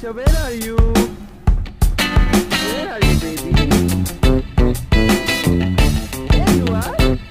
So where are you? Where are you, baby? There you are.